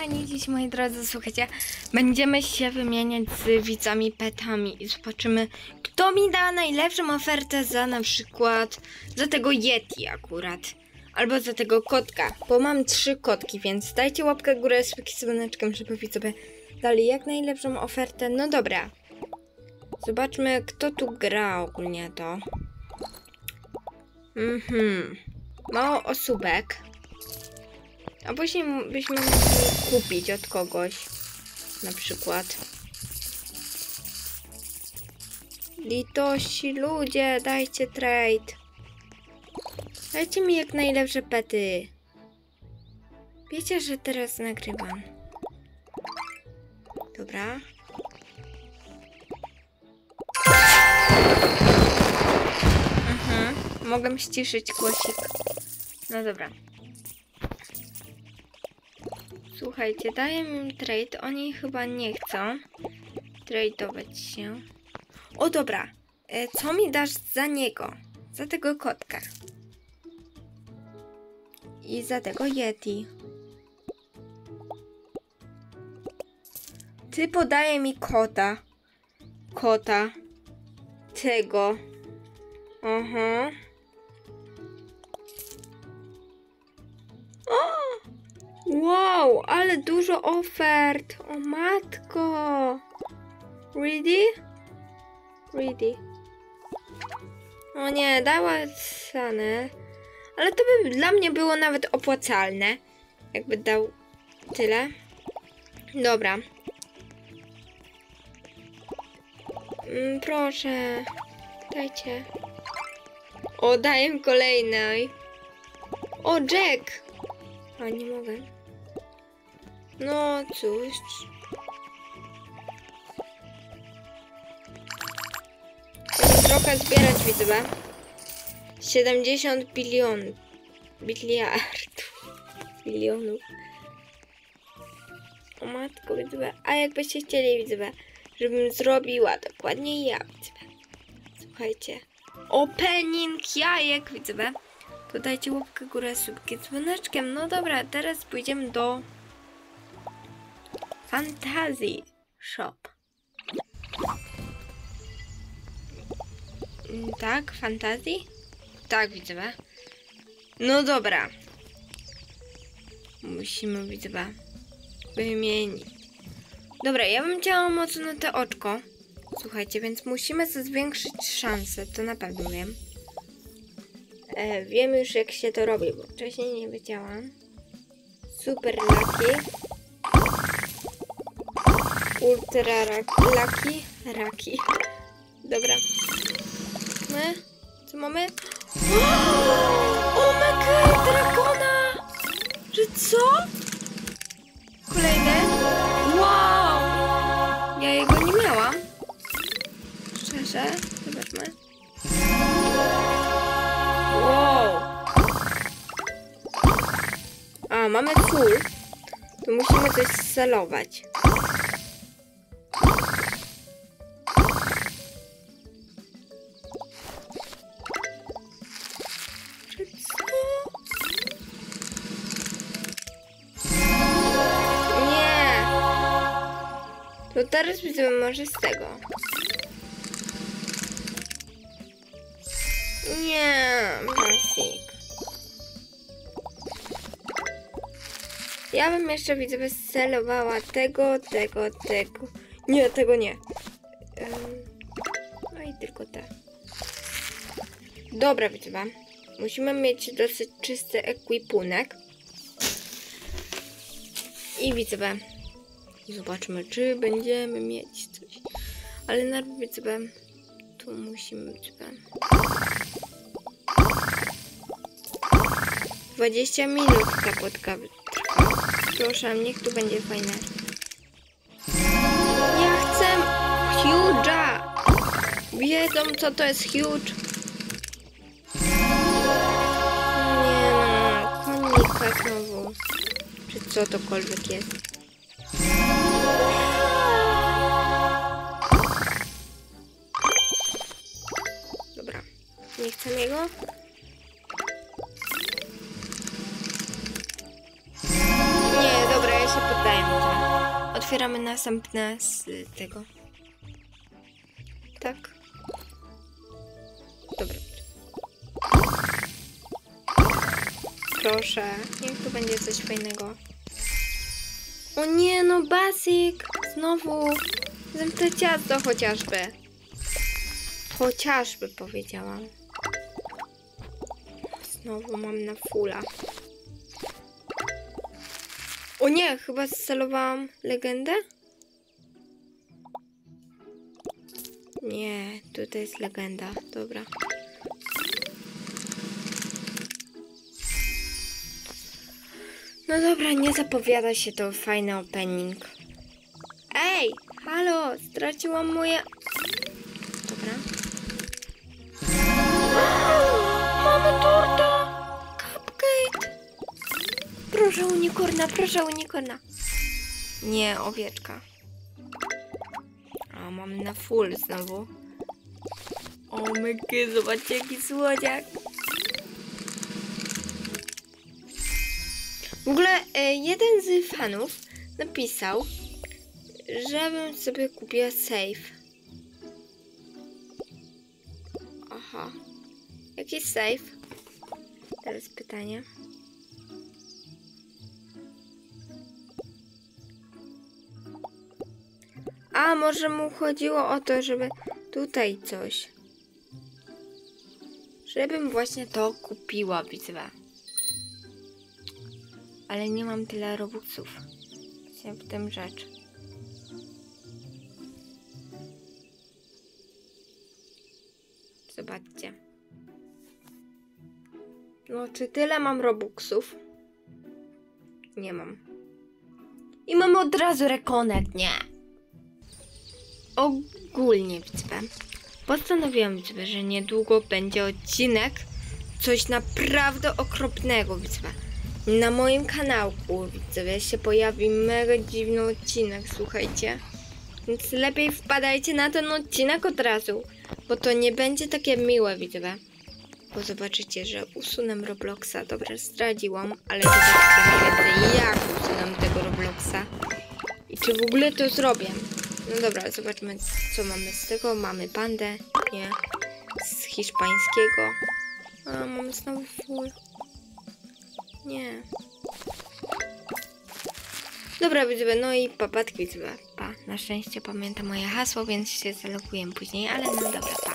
kochani, dziś moi drodzy, słuchajcie, będziemy się wymieniać z widzami petami i zobaczymy, kto mi da najlepszą ofertę za na przykład za tego Yeti akurat. Albo za tego kotka, bo mam trzy kotki, więc dajcie łapkę w górę z dzwoneczkiem, żeby widzowie dali jak najlepszą ofertę. No dobra. Zobaczmy, kto tu gra ogólnie to. Mhm. Mało osóbek. A później byśmy mogli kupić od kogoś. Na przykład. Litości, ludzie, dajcie trade. Dajcie mi jak najlepsze pety. Wiecie, że teraz nagrywam. Dobra. Mhm. Mogę ściszyć głosik. No dobra. Słuchajcie, daję im trade. Oni chyba nie chcą tradeować się. O dobra. E, co mi dasz za niego? Za tego kotka. I za tego Yeti. Ty podaje mi kota. Kota. Tego. Aha. O! Wow, ale dużo ofert. O matko. Ready? Ready. O nie, dała cenę. Ale to by dla mnie było nawet opłacalne. Jakby dał tyle. Dobra. Mm, proszę. Dajcie. O, daję kolejnej. O, Jack. A, nie mogę. No cóż. Chcę trochę zbierać widzę. 70 bilion. Biliardów. Bilionów. O matko widzę. A jakbyście chcieli widzę, żebym zrobiła dokładnie ja widzę. Słuchajcie. Opening jajek widzę. To dajcie łapkę górę subki dzwoneczkiem. No dobra, teraz pójdziemy do Fantasy Shop. Mm, Tak, Fantasy? Tak, widzę. No dobra. Musimy, widzę, wymienić. Dobra, ja bym chciała mocno te oczko. Słuchajcie, więc musimy sobie zwiększyć szanse, to na pewno wiem. E, wiem już jak się to robi, bo wcześniej nie wiedziałam. Super lucky. Ultra rak- lucky. Raki. Dobra. My? Co mamy? Omega dragona! Że co? Kolejne? Wow! Ja jego nie miałam. Szczerze? Zobaczmy. Wow. A, mamy full. To musimy coś scelować. To teraz widzimy może z tego. Nie, Masik. Ja bym jeszcze widzę celowała tego, tego, tego. Nie, tego nie. No i tylko te. Dobra, widzę wam. Musimy mieć dosyć czysty ekwipunek. I widzę wam. Zobaczmy, czy będziemy mieć coś. Ale najpierw wam. Tu musimy wam. 20 minut ta płotka. Proszę, niech tu będzie fajne. Ja chcę huge'a. Wiedzą, co to jest huge? Nie no, konika znowu. Czy co tokolwiek jest. Dobra, nie chcę jego. Nie, dobra, ja się poddaję. otwieramy następne z tego. Tak. Dobra. Proszę, niech tu będzie coś fajnego. O nie, no basic! Znowu! Zamknę ciasto chociażby. Chociażby powiedziałam. Znowu mam na fulla. O nie, chyba scelowałam legendę? Nie, tutaj jest legenda. Dobra. No dobra, nie zapowiada się to fajny opening. Ej, halo, straciłam moje... Dobra. Mamy torta! Cupcake! Proszę unikorna, proszę unikorna. Nie, owieczka. A, mam na full znowu. O myky, zobaczcie jaki słodziak. W ogóle e, jeden z fanów napisał, żebym sobie kupiła safe. Aha. Jaki safe? Teraz pytanie. A, może mu chodziło o to, żeby tutaj coś. Żebym właśnie to kupiła, widzę. Ale nie mam tyle robuxów. Właśnie w tym rzecz. Zobaczcie. No, czy tyle mam robuxów? Nie mam. I mam od razu rekonet, nie. Ogólnie widzę. Postanowiłam widzę, że niedługo będzie odcinek coś naprawdę okropnego widzę. Na moim kanałku widzę, się pojawi mega dziwny odcinek, słuchajcie. Więc lepiej wpadajcie na ten odcinek od razu, bo to nie będzie takie miłe, widzę. Bo zobaczycie, że usunę Robloxa. Dobra, zdradziłam, ale zobaczcie więcej jak usunę tego Robloxa. I czy w ogóle to zrobię. No dobra, zobaczmy co mamy z tego. Mamy bandę, nie, z hiszpańskiego. A, mamy znowu full. Nie. Dobra, widzowie, no i papatki, widzowie. Pa, na szczęście pamiętam moje hasło, więc się zaloguję później, ale no dobra, pa.